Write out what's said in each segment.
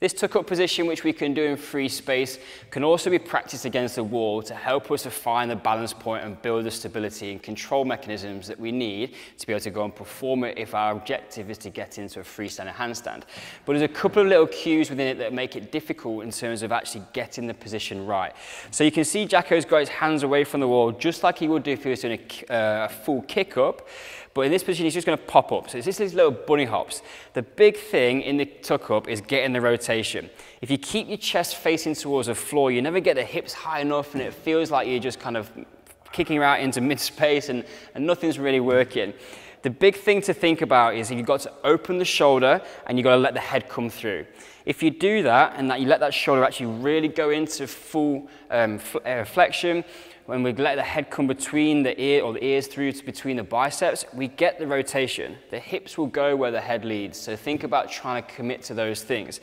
This tuck-up position, which we can do in free space, can also be practiced against the wall to help us to find the balance point and build the stability and control mechanisms that we need to be able to go and perform it if our objective is to get into a freestanding handstand. But there's a couple of little cues within it that make it difficult in terms of actually getting the position right. So you can see Jacko's got his hands away from the wall, just like he would do if he was doing a, uh, a full kick-up. But in this position, he's just going to pop up. So it's just these little bunny hops. The big thing in the tuck up is getting the rotation. If you keep your chest facing towards the floor, you never get the hips high enough and it feels like you're just kind of kicking out into mid-space and, and nothing's really working. The big thing to think about is you've got to open the shoulder and you've got to let the head come through. If you do that and that you let that shoulder actually really go into full um, uh, flexion, when we let the head come between the ear or the ears through to between the biceps, we get the rotation. The hips will go where the head leads. So think about trying to commit to those things.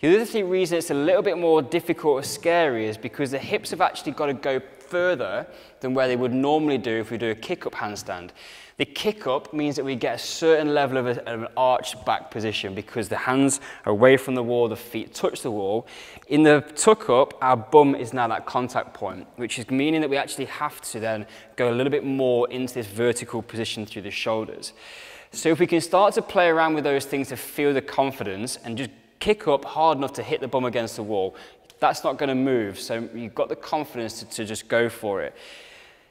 The other reason it's a little bit more difficult or scary is because the hips have actually got to go further than where they would normally do if we do a kick-up handstand. The kick-up means that we get a certain level of, a, of, an arched back position because the hands are away from the wall, the feet touch the wall. In the tuck-up, our bum is now that contact point, which is meaning that we actually have to then go a little bit more into this vertical position through the shoulders. So if we can start to play around with those things to feel the confidence and just kick up hard enough to hit the bum against the wall, that's not going to move. So you've got the confidence to, to just go for it.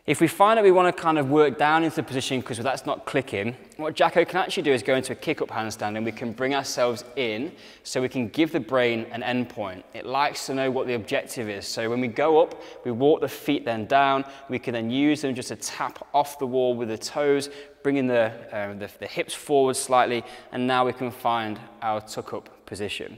If we find that we want to kind of work down into the position because that's not clicking, what Jacko can actually do is go into a kick-up handstand and we can bring ourselves in so we can give the brain an endpoint. It likes to know what the objective is. So when we go up, we walk the feet then down. We can then use them just to tap off the wall with the toes, bringing the, uh, the, the hips forward slightly, and now we can find our tuck-up position.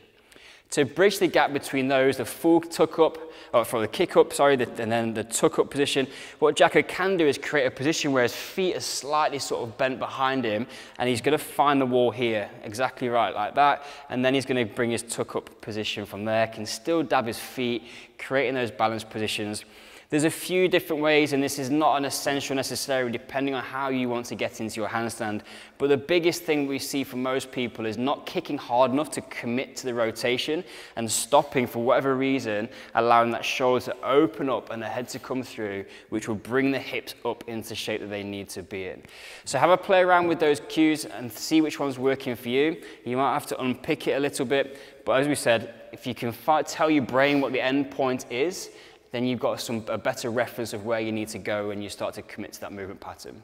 To bridge the gap between those, the full tuck up, or for the kick up, sorry, the, and then the tuck up position, what Jacko can do is create a position where his feet are slightly sort of bent behind him, and he's going to find the wall here, exactly right, like that, and then he's going to bring his tuck up position from there, can still dab his feet, creating those balance positions. There's a few different ways, and this is not an essential necessarily, depending on how you want to get into your handstand. But the biggest thing we see for most people is not kicking hard enough to commit to the rotation and stopping for whatever reason, allowing that shoulder to open up and the head to come through, which will bring the hips up into shape that they need to be in. So have a play around with those cues and see which one's working for you. You might have to unpick it a little bit, but as we said, if you can tell your brain what the end point is, then you've got some, a better reference of where you need to go and you start to commit to that movement pattern.